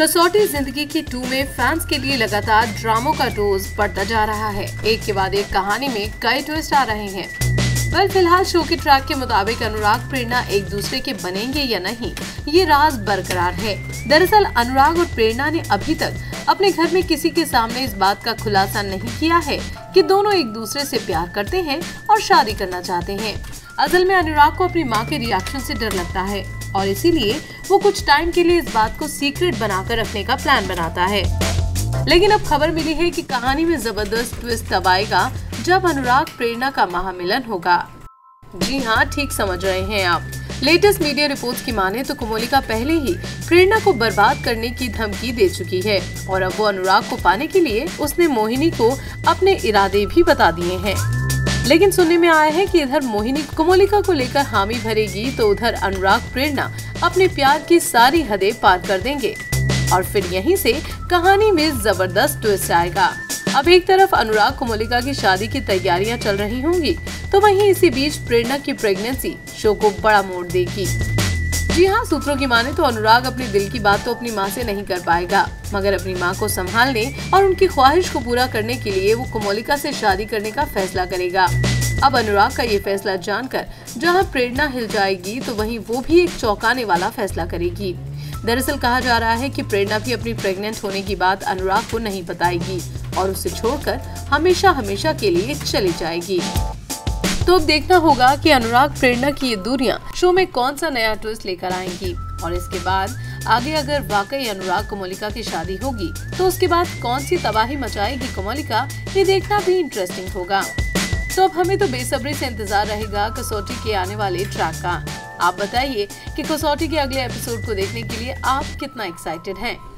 कसौटी ज़िंदगी की टू में फैंस के लिए लगातार ड्रामों का डोज बढ़ता जा रहा है। एक के बाद एक कहानी में कई ट्विस्ट आ रहे हैं। वेल फ़िलहाल शो के ट्रैक के मुताबिक अनुराग, प्रेरणा एक दूसरे के बनेंगे या नहीं, ये राज बरकरार है। दरअसल, अनुराग और प्रेरणा ने अभी तक अपने घर में किसी के सामने इस बात का खुलासा नहीं किया है कि दोनों एक दूसरे से प्यार करते हैं और शादी करना चाहते हैं। असल में अनुराग को अपनी माँ के रिएक्शन से डर लगता है। और इसीलिए वो कुछ टाइम के लिए इस बात को सीक्रेट बनाकर रखने का प्लान बनाता है। लेकिन अब खबर मिली है कि कहानी में ज़बरदस्त ट्विस्ट तब आएगा जब अनुराग प्रेरणा का महामिलन होगा। जी हाँ ठीक समझ रहे हैं आप। लेटेस्ट मीडिया रिपोर्ट्स की माने तो कुमोलिका पहले ही प्रेरणा को बर्बाद करने की धमकी दे चुकी है और अब वो अनुराग को पाने के लिए उसने मोहिनी को अपने इरादे भी बता दिए हैं। लेकिन सुनने में आया है कि इधर मोहिनी कुमोलिका को लेकर हामी भरेगी तो उधर अनुराग प्रेरणा अपने प्यार की सारी हदें पार कर देंगे। और फिर यहीं से कहानी में ज़बरदस्त ट्विस्ट आएगा। अब एक तरफ़ अनुराग कुमोलिका की शादी की तैयारियाँ चल रही होंगी तो वहीं इसी बीच प्रेरणा की प्रेगनेंसी शो को बड़ा मोड़ देगी। जी हाँ सूत्रों की माने तो अनुराग अपने दिल की बात तो अपनी माँ से नहीं कर पाएगा। मगर अपनी माँ को संभालने और उनकी ख्वाहिश को पूरा करने के लिए वो कोमोलिका से शादी करने का फैसला करेगा। अब अनुराग का ये फैसला जानकर जहाँ प्रेरणा हिल जाएगी तो वहीं वो भी एक चौंकाने वाला फैसला करेगी। दरअसल कहा जा रहा है कि प्रेरणा भी अपनी प्रेग्नेंट होने की बात अनुराग को नहीं बताएगी और उसे छोड़कर हमेशा हमेशा के लिए चली जाएगी। तो अब देखना होगा कि अनुराग, प्रेरणा की ये दूरियाँ शो में कौन सा नया ट्विस्ट लेकर आएँगी। और इसके बाद, आगे अगर वाकई अनुराग कोमोलिका की शादी होगी तो उसके बाद कौन सी तबाही मचाएगी कोमोलिका ये देखना भी इंटरेस्टिंग होगा। तो अब हमें तो बेसब्री से इंतज़ार रहेगा कसौटी के आने वाले ट्रैक का। आप बताइए कि कसौटी के अगले एपिसोड को देखने के लिए आप कितना एक्साइटेड हैं?